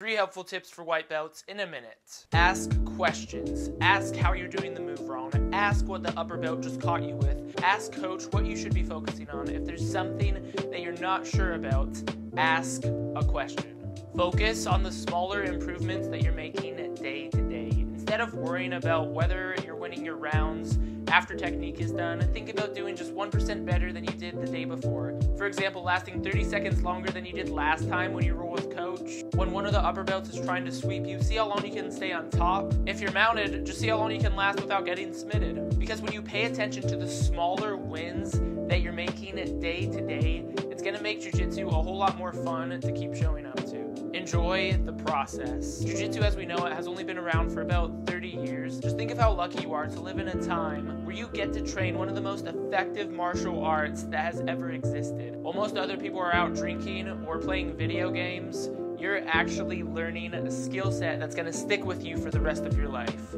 Three helpful tips for white belts in a minute. Ask questions. Ask how you're doing the move wrong. Ask what the upper belt just caught you with. Ask coach what you should be focusing on. If there's something that you're not sure about, ask a question. Focus on the smaller improvements that you're making day to day. Instead of worrying about whether you're winning your rounds after technique is done, think about doing just 1% better than you did the day before. For example, lasting 30 seconds longer than you did last time when you roll with When one of the upper belts is trying to sweep you, see how long you can stay on top. If you're mounted, just see how long you can last without getting submitted. Because when you pay attention to the smaller wins that you're making day to day, it's gonna make jujitsu a whole lot more fun to keep showing up to. Enjoy the process. Jiu-Jitsu as we know it has only been around for about 30 years. Just think of how lucky you are to live in a time where you get to train one of the most effective martial arts that has ever existed. While most other people are out drinking or playing video games, you're actually learning a skill set that's going to stick with you for the rest of your life.